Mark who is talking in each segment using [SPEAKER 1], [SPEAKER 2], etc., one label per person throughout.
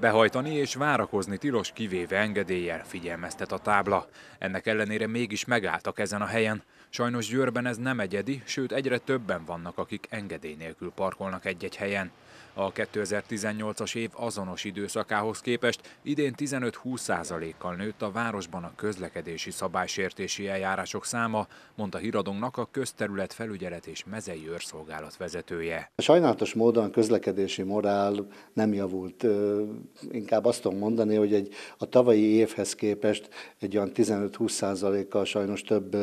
[SPEAKER 1] Behajtani és várakozni tilos kivéve engedéllyel figyelmeztet a tábla. Ennek ellenére mégis megálltak ezen a helyen. Sajnos Győrben ez nem egyedi, sőt egyre többen vannak, akik engedély nélkül parkolnak egy-egy helyen. A 2018-as év azonos időszakához képest idén 15-20%-kal nőtt a városban a közlekedési szabálysértési eljárások száma, mondta híradónknak a közterület felügyelet és mezei őrszolgálat vezetője.
[SPEAKER 2] Sajnálatos módon a közlekedési morál nem javult. Inkább azt tudom mondani, hogy egy, a tavalyi évhez képest egy olyan 15-20%-kal sajnos több,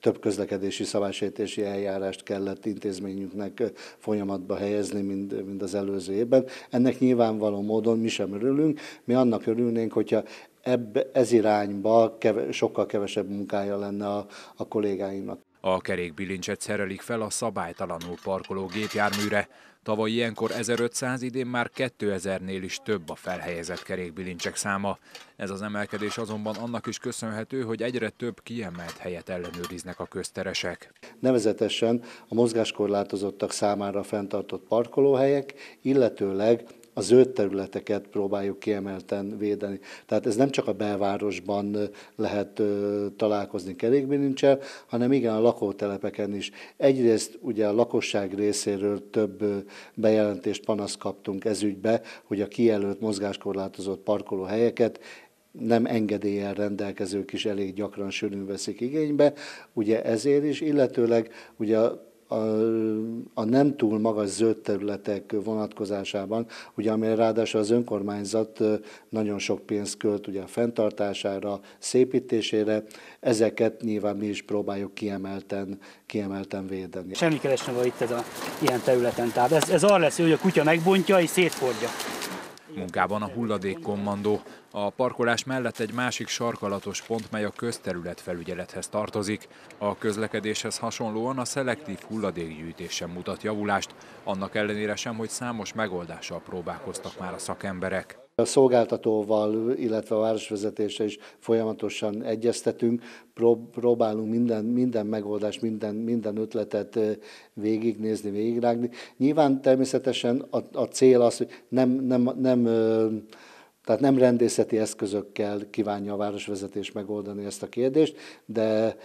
[SPEAKER 2] több közlekedési szabálysértési eljárást kellett intézményünknek folyamatba helyezni, mint, mint az előző évben. Ennek nyilvánvaló módon mi sem örülünk, mi annak örülnénk, hogyha ebbe, ez irányba keve, sokkal kevesebb munkája lenne a, a kollégáinknak.
[SPEAKER 1] A kerékbilincset szerelik fel a szabálytalanul parkoló gépjárműre. Tavaly ilyenkor 1500, idén már 2000-nél is több a felhelyezett kerékbilincsek száma. Ez az emelkedés azonban annak is köszönhető, hogy egyre több kiemelt helyet ellenőriznek a közteresek.
[SPEAKER 2] Nevezetesen a mozgáskorlátozottak számára fenntartott parkolóhelyek, illetőleg a zöld területeket próbáljuk kiemelten védeni. Tehát ez nem csak a belvárosban lehet találkozni kerékbilincsel, hanem igen a lakótelepeken is. Egyrészt ugye a lakosság részéről több bejelentést, panaszt kaptunk ez ügybe, hogy a kijelölt mozgáskorlátozott parkolóhelyeket nem engedéllyel rendelkezők is elég gyakran sűrűn veszik igénybe, ugye ezért is, illetőleg ugye a, a nem túl magas zöld területek vonatkozásában, ugye amire ráadásul az önkormányzat nagyon sok pénzt költ ugye a fenntartására, szépítésére, ezeket nyilván mi is próbáljuk kiemelten, kiemelten védeni.
[SPEAKER 3] Semmi keresne van itt ez a ilyen területen, tehát ez, ez arra lesz, hogy a kutya megbontja és szétfordja.
[SPEAKER 1] Munkában a hulladékkommandó. A parkolás mellett egy másik sarkalatos pont, mely a közterület felügyelethez tartozik. A közlekedéshez hasonlóan a szelektív hulladékgyűjtés sem mutat javulást, annak ellenére sem, hogy számos megoldással próbálkoztak már a szakemberek.
[SPEAKER 2] A szolgáltatóval, illetve a városvezetéssel is folyamatosan egyeztetünk, próbálunk minden, minden megoldást, minden, minden ötletet végignézni, végigrágni. Nyilván természetesen a, a cél az, hogy nem, nem, nem tehát nem rendészeti eszközökkel kívánja a városvezetés megoldani ezt a kérdést, de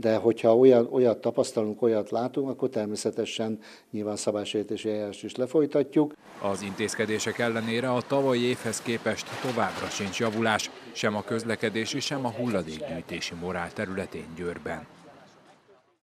[SPEAKER 2] de hogyha olyan, olyat tapasztalunk, olyat látunk, akkor természetesen nyilván szabálysértési eljárást is lefolytatjuk.
[SPEAKER 1] Az intézkedések ellenére a tavalyi évhez képest továbbra sincs javulás, sem a közlekedési, sem a hulladékgyűjtési morál területén Győrben.